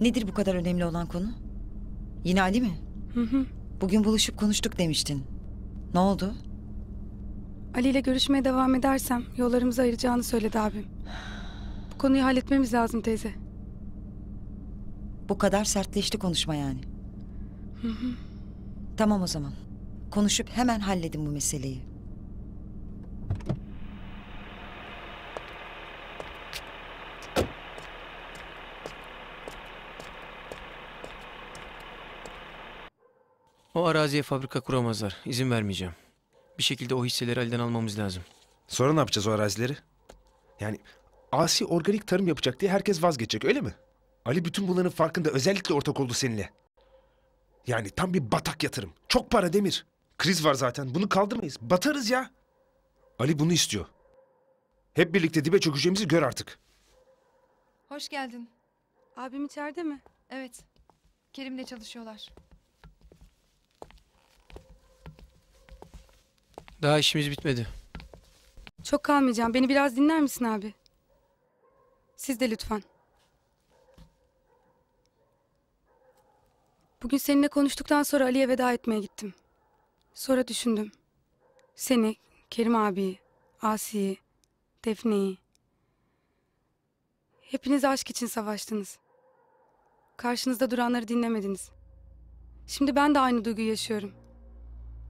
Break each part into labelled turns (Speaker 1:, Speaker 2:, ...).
Speaker 1: Nedir bu kadar önemli olan konu? Yine Ali mi?
Speaker 2: Hı hı.
Speaker 1: Bugün buluşup konuştuk demiştin. Ne oldu?
Speaker 2: Ali ile görüşmeye devam edersem yollarımızı ayıracağını söyledi abim. Bu konuyu halletmemiz lazım teyze.
Speaker 1: Bu kadar sertleşti konuşma yani. Tamam o zaman. Konuşup hemen halledin bu meseleyi.
Speaker 3: O araziye fabrika kuramazlar. İzin vermeyeceğim. Bir şekilde o hisseleri elden almamız lazım.
Speaker 4: Sonra ne yapacağız o arazileri? Yani asi organik tarım yapacak diye herkes vazgeçecek öyle mi? Ali bütün bunların farkında özellikle ortak oldu seninle. Yani tam bir batak yatırım. Çok para Demir. Kriz var zaten. Bunu kaldırmayız. Batarız ya. Ali bunu istiyor. Hep birlikte dibe çökeceğimizi gör artık.
Speaker 5: Hoş geldin.
Speaker 2: Abim içeride mi?
Speaker 5: Evet. Kerim'le çalışıyorlar.
Speaker 3: Daha işimiz bitmedi.
Speaker 2: Çok kalmayacağım. Beni biraz dinler misin abi? Siz de lütfen. Bugün seninle konuştuktan sonra Ali'ye veda etmeye gittim. Sonra düşündüm. Seni, Kerim abiyi, Asiye'yi, Defne'yi. Hepiniz aşk için savaştınız. Karşınızda duranları dinlemediniz. Şimdi ben de aynı duyguyu yaşıyorum.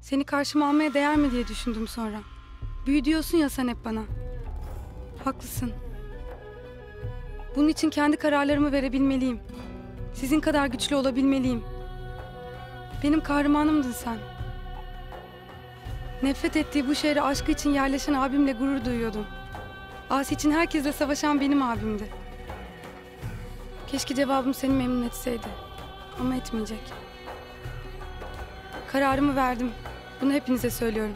Speaker 2: Seni karşıma almaya değer mi diye düşündüm sonra. Büyü diyorsun ya sen hep bana. Haklısın. Bunun için kendi kararlarımı verebilmeliyim. Sizin kadar güçlü olabilmeliyim. Benim kahramanımdın sen. Nefret ettiği bu şehre aşkı için yerleşen abimle gurur duyuyordum. Asi için herkesle savaşan benim abimdi. Keşke cevabım seni memnun etseydi. Ama etmeyecek. Kararımı verdim. Bunu hepinize söylüyorum.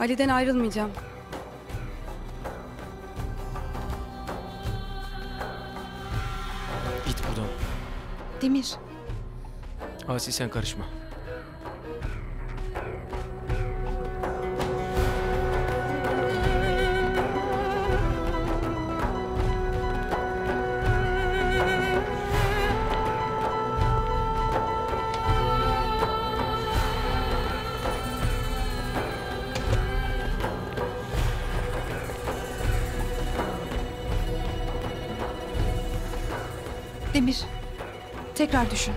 Speaker 2: Ali'den ayrılmayacağım.
Speaker 3: Git buradan.
Speaker 1: Demir.
Speaker 3: Asi sen karışma.
Speaker 5: Demir. Tekrar düşün.